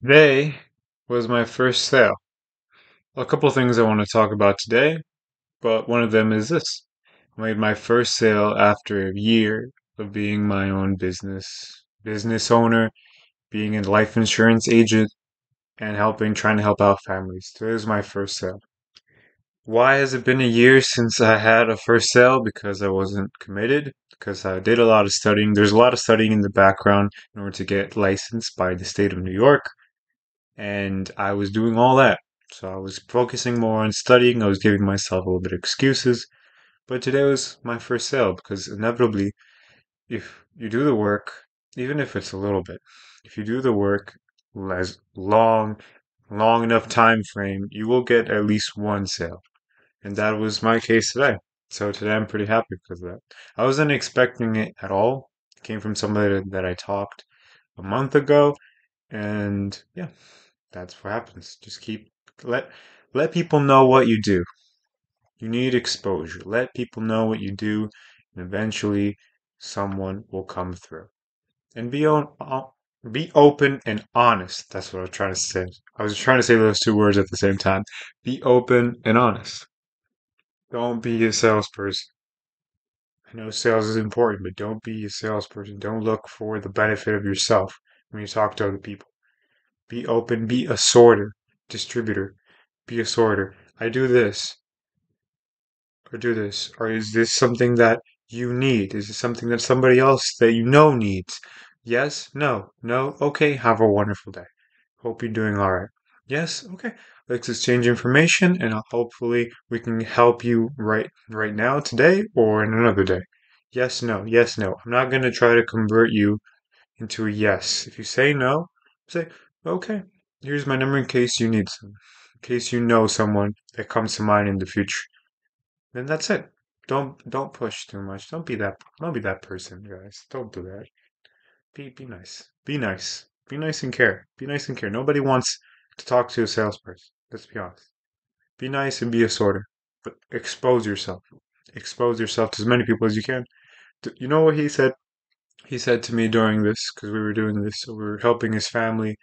Today was my first sale. A couple things I want to talk about today, but one of them is this. I made my first sale after a year of being my own business business owner, being a life insurance agent, and helping trying to help out families. Today was my first sale. Why has it been a year since I had a first sale? Because I wasn't committed, because I did a lot of studying. There's a lot of studying in the background in order to get licensed by the state of New York and I was doing all that. So I was focusing more on studying. I was giving myself a little bit of excuses. But today was my first sale because inevitably, if you do the work, even if it's a little bit, if you do the work as long, long enough time frame, you will get at least one sale. And that was my case today. So today I'm pretty happy because of that. I wasn't expecting it at all. It came from somebody that I talked a month ago. And yeah, that's what happens. Just keep let let people know what you do. You need exposure. Let people know what you do, and eventually someone will come through. And be on uh, be open and honest. That's what I was trying to say. I was trying to say those two words at the same time. Be open and honest. Don't be a salesperson. I know sales is important, but don't be a salesperson. Don't look for the benefit of yourself when you talk to other people. Be open, be a sorter, distributor, be a sorter. I do this, or do this, or is this something that you need? Is it something that somebody else that you know needs? Yes, no, no, okay, have a wonderful day. Hope you're doing all right. Yes, okay. Let's exchange information and hopefully we can help you right right now today or in another day. Yes, no, yes, no. I'm not going to try to convert you into a yes. If you say no, say, okay, here's my number in case you need some, in case you know someone that comes to mind in the future. Then that's it. Don't don't push too much. Don't be that don't be that person, guys. Don't do that. Be be nice. Be nice. Be nice and care. Be nice and care. Nobody wants to talk to a salesperson. Let's be honest. Be nice and be a sorter, but expose yourself. Expose yourself to as many people as you can. You know what he said? He said to me during this because we were doing this. So we were helping his family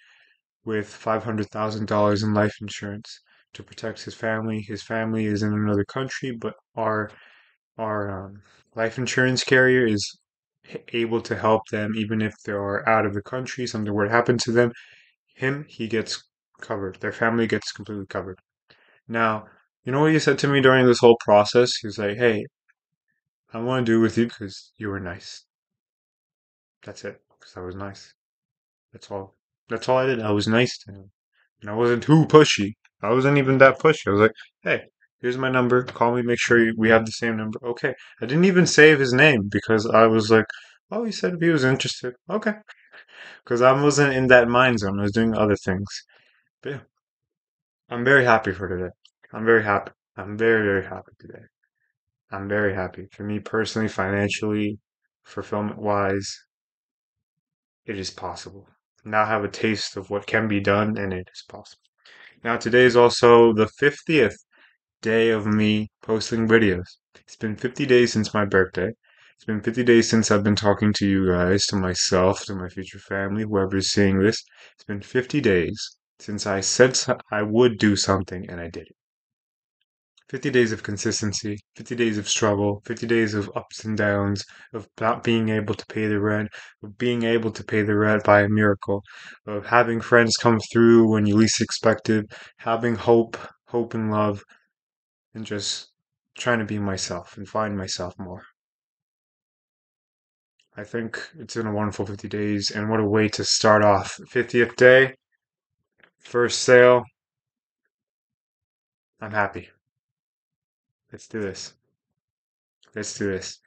with $500,000 in life insurance to protect his family. His family is in another country, but our our um, life insurance carrier is able to help them even if they are out of the country, something were to happen to them. Him, he gets covered. Their family gets completely covered. Now, you know what he said to me during this whole process? He was like, "Hey, I want to do it with you because you were nice. That's it. Because I was nice. That's all. That's all I did. I was nice to him. And I wasn't too pushy. I wasn't even that pushy. I was like, hey, here's my number. Call me. Make sure we have the same number. Okay. I didn't even save his name because I was like, oh, he said he was interested. Okay. Because I wasn't in that mind zone. I was doing other things. But yeah, I'm very happy for today. I'm very happy. I'm very, very happy today. I'm very happy. For me personally, financially, fulfillment wise, it is possible. Now have a taste of what can be done, and it is possible. Now, today is also the 50th day of me posting videos. It's been 50 days since my birthday. It's been 50 days since I've been talking to you guys, to myself, to my future family, whoever's seeing this. It's been 50 days since I said I would do something and I did it. 50 days of consistency, 50 days of struggle, 50 days of ups and downs, of not being able to pay the rent, of being able to pay the rent by a miracle, of having friends come through when you least expected, having hope, hope and love, and just trying to be myself and find myself more. I think it's been a wonderful 50 days, and what a way to start off. 50th day, first sale. I'm happy. Let's do this. Let's do this.